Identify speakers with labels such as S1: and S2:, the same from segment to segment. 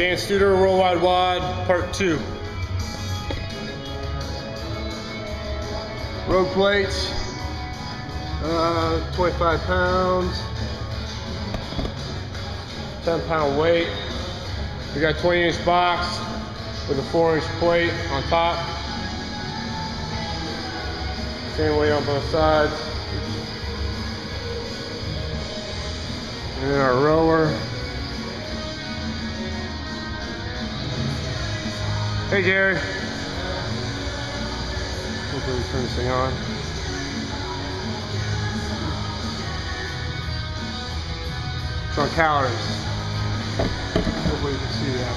S1: Dan Studer, Worldwide WOD, Part 2. Rogue plates, uh, 25 pounds, 10 pound weight. We got 20 inch box with a 4 inch plate on top. Same weight on both sides. And then our rower. Hey Jerry. Hopefully we turn this thing on. It's on calories. Hopefully you can see that.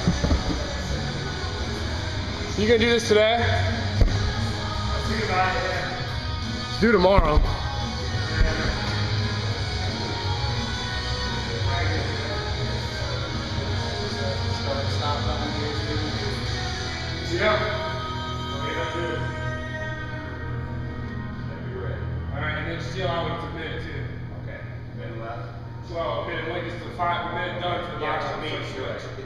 S1: You gonna do this today? Let's do tomorrow. Yeah. Okay, that's it. Alright, and then still I would submit it too.
S2: Okay. Then left.
S1: Well, a minute, wait just a five minute done for the
S2: Yeah, for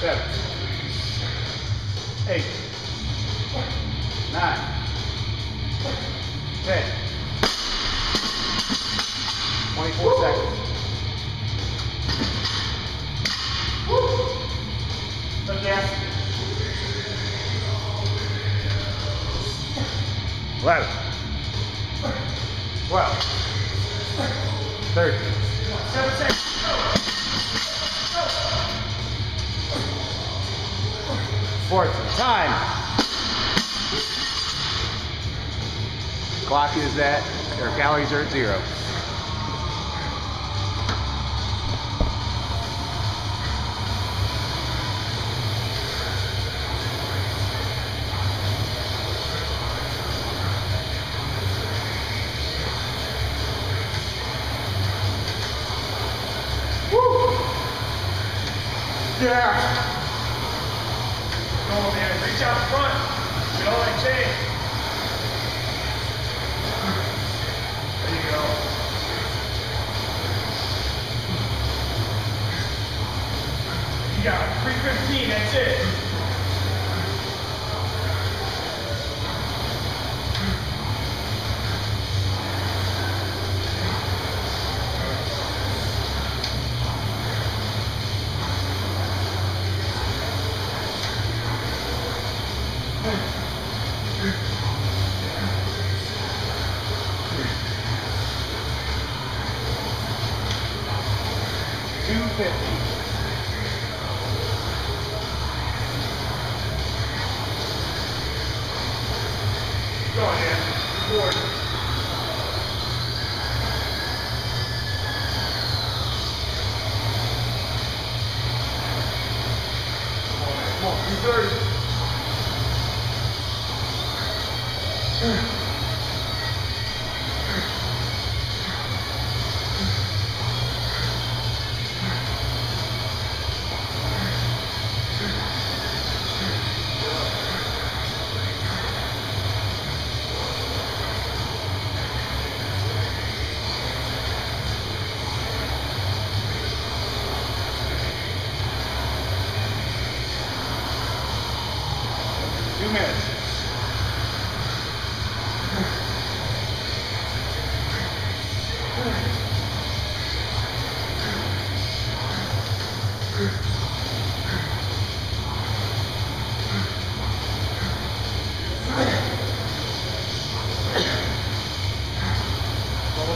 S2: Seven. Eight. Nine. Ten. Twenty-four seconds. Eleven. Thirteen. Seven. Fourteen. Time. Clock is at, or calories are at zero.
S1: Yeah. Come on, man. Reach out front. Get all that chain. There you go. You got 315, that's it.
S2: Two fifty.
S1: Go on, man. Forward. Come on, 230.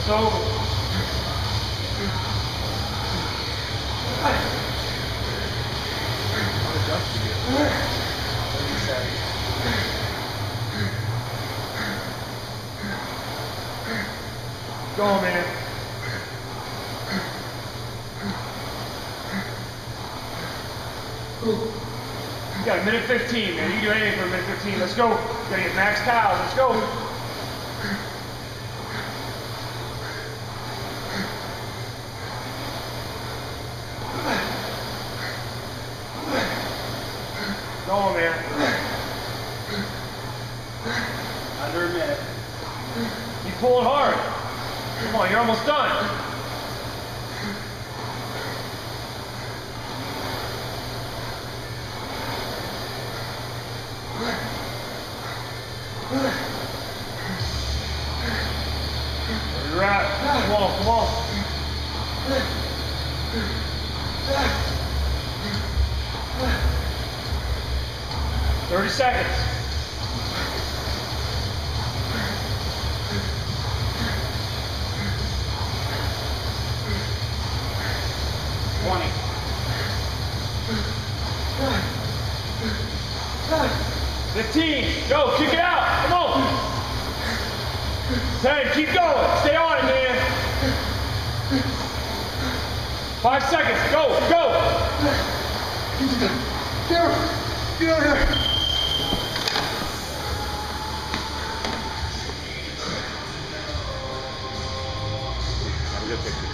S3: It's over. Go on, man. You got a minute 15, man. You can do anything for a minute 15. Let's go. You gotta get max cows. Let's go. Go on, man.
S2: Under a minute.
S3: Keep pulling hard. Come on, you're almost done. You're. Come on, come on. Thirty seconds.
S2: Twenty.
S3: Fifteen. Go. Kick it out. Come on. Ten. Keep going. Stay on it, man. Five seconds. Go. Go.
S4: Get out here!
S2: Have a good picture.